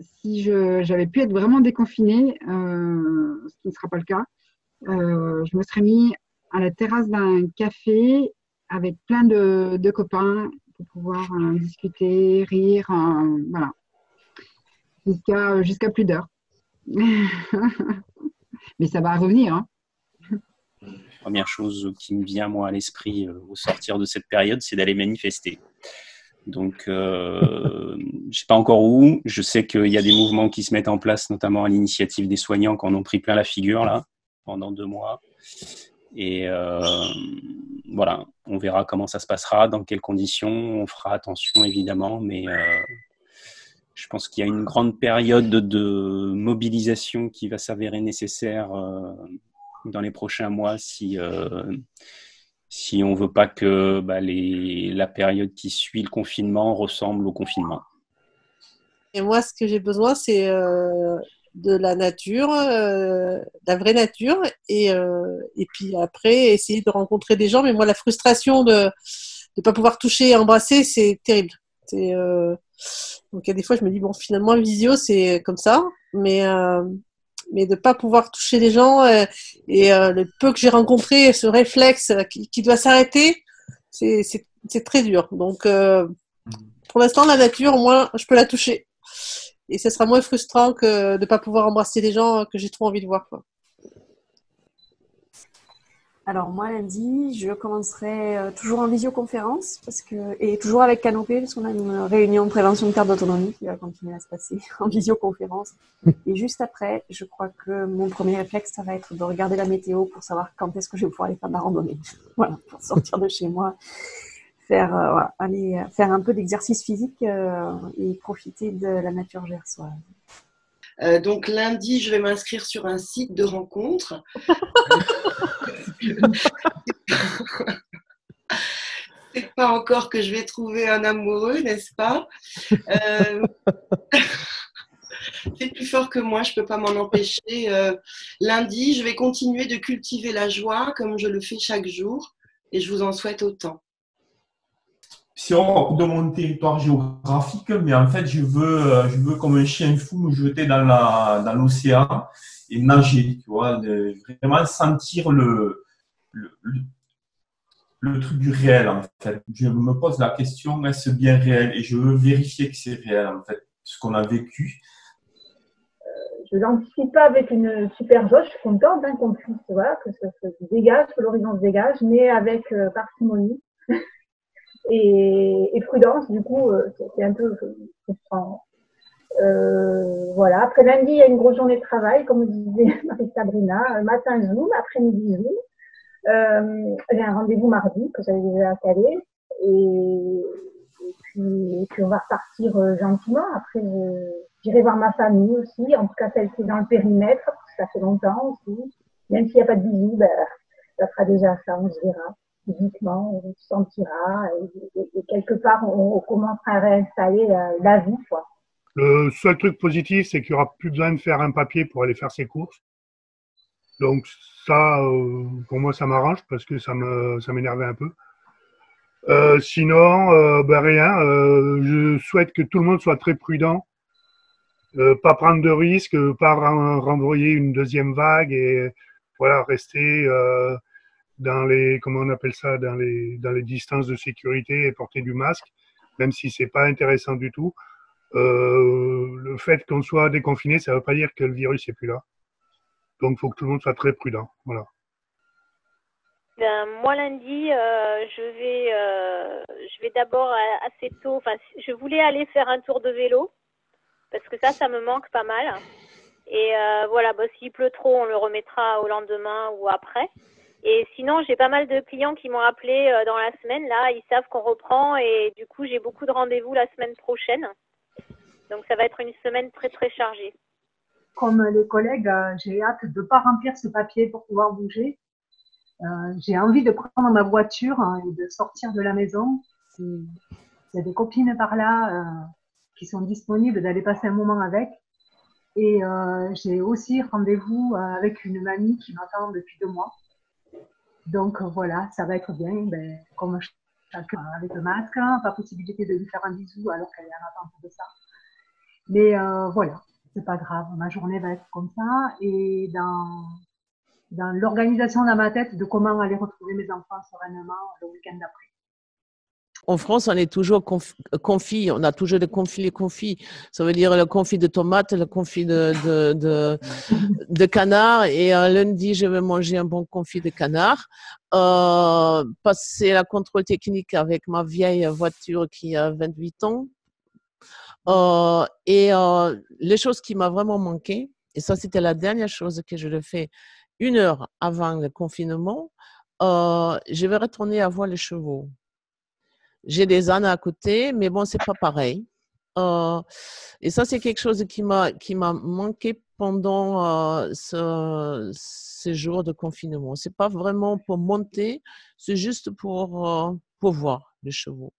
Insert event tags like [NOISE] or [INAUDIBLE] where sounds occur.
si j'avais pu être vraiment déconfinée, euh, ce qui ne sera pas le cas, euh, je me serais mis à la terrasse d'un café avec plein de, copains pour pouvoir euh, discuter, rire, voilà, jusqu'à plus d'heures. [LAUGHS] Mais ça va revenir. Hein. Première chose qui me vient moi à l'esprit au sortir de cette période, c'est d'aller manifester. Donc, euh, je sais pas encore où. Je sais qu'il y a des mouvements qui se mettent en place, notamment à l'initiative des soignants, qui en ont pris plein la figure là pendant deux mois. Et euh, voilà, on verra comment ça se passera, dans quelles conditions. On fera attention évidemment, mais euh, je pense qu'il y a une grande période de mobilisation qui va s'avérer nécessaire dans les prochains mois si si on veut pas que bah, la période qui suit le confinement ressemble au confinement. Et moi, ce que j'ai besoin, c'est euh, de la nature, euh, la vraie nature, et, euh, et puis après, essayer de rencontrer des gens. Mais moi, la frustration de ne pas pouvoir toucher et embrasser, c'est terrible. donc, il y a des fois, je me dis, bon, finalement, visio, c'est comme ça, mais mais de pas pouvoir toucher les gens euh, et euh, le peu que j'ai rencontré, ce réflexe qui, doit s'arrêter, c'est très dur. Donc, euh, pour l'instant, la nature, moi, je peux la toucher. Et ce sera moins frustrant que de ne pas pouvoir embrasser les gens que j'ai trop envie de voir. Quoi. Alors moi lundi, je commencerai euh, toujours en visioconférence parce que et toujours avec Canopé parce qu'on a une réunion de prévention de carte d'autonomie qui va continuer à se passer [LAUGHS] en visioconférence. Et juste après, je crois que mon premier réflexe ça va être de regarder la météo pour savoir quand est-ce que je vais pouvoir aller faire la randonnée. [LAUGHS] voilà, pour sortir de chez moi, faire euh, voilà, aller faire un peu d'exercice physique euh, et profiter de la nature gersoise. Euh, donc lundi, je vais m'inscrire sur un site de rencontre. [LAUGHS] c'est pas encore que je vais trouver un amoureux, n'est-ce pas? Euh, [LAUGHS] C'est plus fort que moi, je ne peux pas m'en empêcher. Euh, lundi, je vais continuer de cultiver la joie comme je le fais chaque jour et je vous en souhaite autant. Si on de mon territoire géographique, mais en fait, je veux, euh, je veux comme un chien fou me jeter dans dans l'océan et nager, tu vois, vraiment sentir le, le, truc du réel, en fait. Je me pose la question, est-ce bien réel? Et je veux vérifier que c'est réel, en fait, ce qu'on a vécu. Euh, je n'anticipe pas avec une super joie, je suis contente hein, qu'on puisse, voilà, que ça se dégage, que l'horizon se dégage, mais avec euh, parcimonie [LAUGHS] et, prudence, du coup, euh, c'est un peu frustrant. voilà. Après lundi, il y a une grosse journée de travail, comme disait [LAUGHS] Marie-Sabrina. Matin Zoom, après-midi Zoom. Euh, j'ai un rendez-vous mardi que j'avais déjà calé. Et, puis, puis, on va repartir euh, gentiment. Après, j'irai voir ma famille aussi, en tout cas celle qui est dans le périmètre, ça fait longtemps aussi. Même s'il n'y a pas de bisous, ben, ça sera déjà ça, on se verra physiquement, on se sentira. Et, quelque part, on, commencera à réinstaller la, vie. Quoi. Le seul truc positif, c'est qu'il n'y aura plus besoin de faire un papier pour aller faire ses courses. Donc ça, euh, pour moi, ça m'arrange parce que ça me ça m'énervait un peu. Euh, sinon, euh, ben rien. je souhaite que tout le monde soit très prudent, pas prendre de risques, pas renvoyer une deuxième vague et voilà rester dans les comment on appelle ça dans les dans les distances de sécurité et porter du masque, même si c'est pas intéressant du tout. le fait qu'on soit déconfiné, ça ne veut pas dire que le virus n'est plus là. Donc, il faut que tout le monde soit très prudent. Voilà. Ben, moi, lundi, euh, je vais, euh, je vais d'abord assez tôt. Enfin, je voulais aller faire un tour de vélo parce que ça, ça me manque pas mal. Et euh, voilà, bah, s'il pleut trop, on le remettra au lendemain ou après. Et sinon, j'ai pas mal de clients qui m'ont appelé dans la semaine. Là, ils savent qu'on reprend et du coup, j'ai beaucoup de rendez-vous la semaine prochaine. Donc, ça va être une semaine très très chargée comme les collègues, euh, j'ai hâte de ne pas remplir ce papier pour pouvoir bouger. Euh, j'ai envie de prendre ma voiture hein, et de sortir de la maison. Il y a des copines par là euh, qui sont disponibles d'aller passer un moment avec. Et j'ai aussi rendez-vous avec une mamie qui m'attend depuis deux mois. Donc voilà, ça va être bien. Ben, comme chacun avec le masque, hein, pas possibilité de lui faire un bisou alors qu'elle est en attente de ça. Mais euh, voilà, c'est pas grave. Ma journée va être comme ça. Et dans, dans l'organisation dans ma tête de comment aller retrouver mes enfants sereinement le week-end d'après. En France, on est toujours confit, on a toujours des confits, les confits. Ça veut dire le confit de tomates, le confit de, de, de, canard. Et un lundi, je vais manger un bon confit de canard. Euh, passer la contrôle technique avec ma vieille voiture qui a 28 ans. Euh, et euh, les choses qui m'ont vraiment manqué, et ça c'était la dernière chose que je le fais une heure avant le confinement, euh, je vais retourner à voir les chevaux. J'ai des ânes à côté, mais bon, c'est pas pareil. Euh, et ça, c'est quelque chose qui m'a qui m'a manqué pendant euh, ce, ces jours de confinement. C'est pas vraiment pour monter, c'est juste pour pour voir les chevaux.